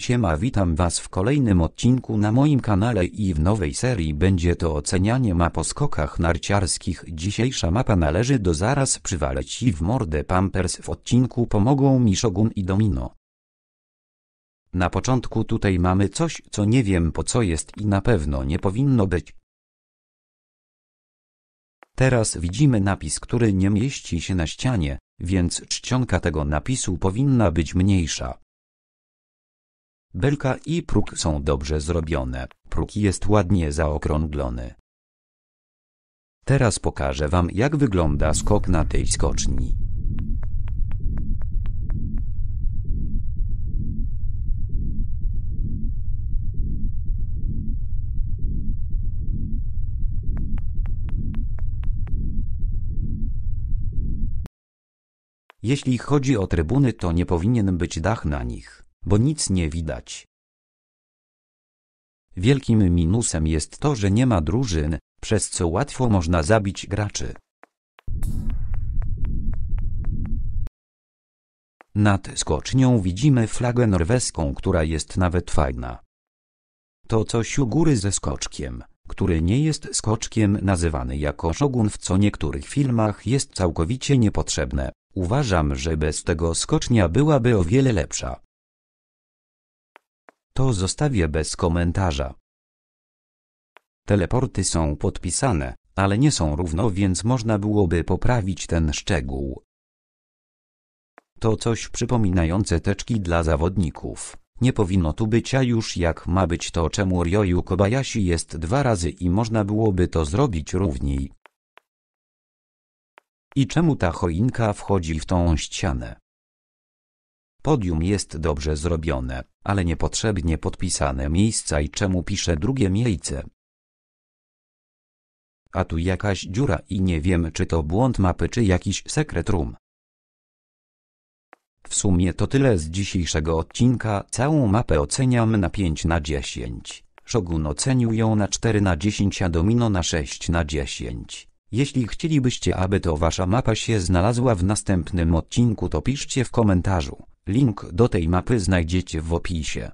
Siema witam was w kolejnym odcinku na moim kanale i w nowej serii będzie to ocenianie map o skokach narciarskich. Dzisiejsza mapa należy do zaraz przywaleć i w mordę Pampers w odcinku pomogą mi Shogun i Domino. Na początku tutaj mamy coś co nie wiem po co jest i na pewno nie powinno być. Teraz widzimy napis który nie mieści się na ścianie, więc czcionka tego napisu powinna być mniejsza. Belka i próg są dobrze zrobione, próg jest ładnie zaokrąglony. Teraz pokażę wam jak wygląda skok na tej skoczni. Jeśli chodzi o trybuny to nie powinien być dach na nich, bo nic nie widać. Wielkim minusem jest to, że nie ma drużyn, przez co łatwo można zabić graczy. Nad skocznią widzimy flagę norweską, która jest nawet fajna. To coś u góry ze skoczkiem, który nie jest skoczkiem nazywany jako szogun w co niektórych filmach jest całkowicie niepotrzebne. Uważam, że bez tego skocznia byłaby o wiele lepsza. To zostawię bez komentarza. Teleporty są podpisane, ale nie są równo więc można byłoby poprawić ten szczegół. To coś przypominające teczki dla zawodników. Nie powinno tu być a już jak ma być to czemu Ryoyu Kobayashi jest dwa razy i można byłoby to zrobić równiej. I czemu ta choinka wchodzi w tą ścianę? Podium jest dobrze zrobione, ale niepotrzebnie podpisane miejsca i czemu pisze drugie miejsce. A tu jakaś dziura i nie wiem czy to błąd mapy czy jakiś sekret room. W sumie to tyle z dzisiejszego odcinka, całą mapę oceniam na 5 na 10. Shogun ocenił ją na 4 na 10 a Domino na 6 na 10. Jeśli chcielibyście aby to wasza mapa się znalazła w następnym odcinku to piszcie w komentarzu. Link do tej mapy znajdziecie w opisie.